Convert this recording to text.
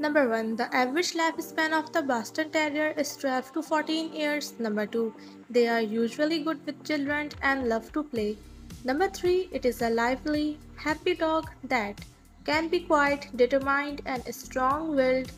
Number 1. The average lifespan of the Boston Terrier is 12 to 14 years. Number 2. They are usually good with children and love to play. Number 3. It is a lively, happy dog that can be quite determined and strong willed